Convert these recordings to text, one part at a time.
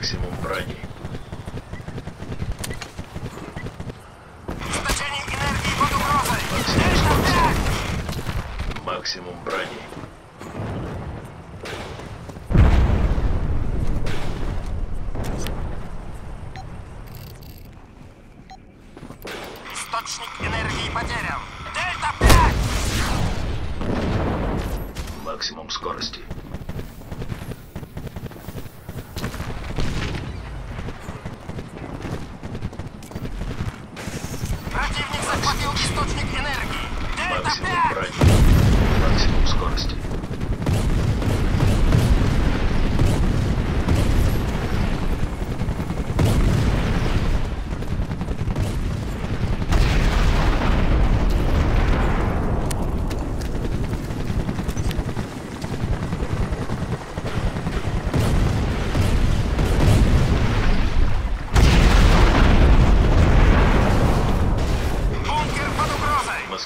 Максимум брони. Источник энергии под угрозой. Максимум. 5! Максимум брони. Источник энергии потерян. Дельта 5! Максимум скорости. источник энергии. Дельта-5!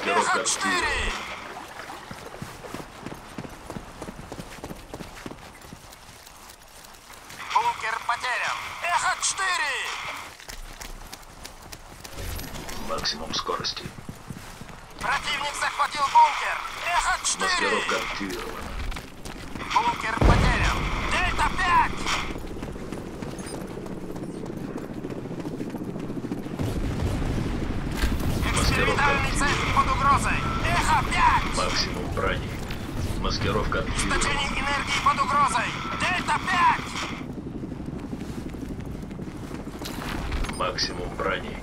Эхо 4! Бункер потерян. Эхо 4! Максимум скорости. Противник захватил бункер. Эхо 4! Маскировка активирована. Бункер потерян. Дельта 5! Экспериментальный центр под угрозой. Эхо 5! Максимум брони. Маскировка активирована. Источник энергии под угрозой. Дельта 5! Максимум брони.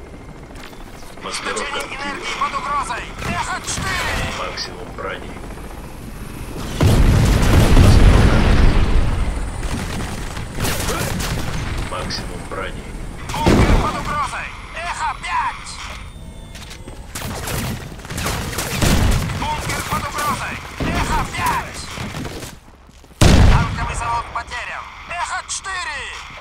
Маскировка активирована. энергии под угрозой. Эхо 4! Максимум брони. Максимум брони. Маршрут потерян. Эхо 4!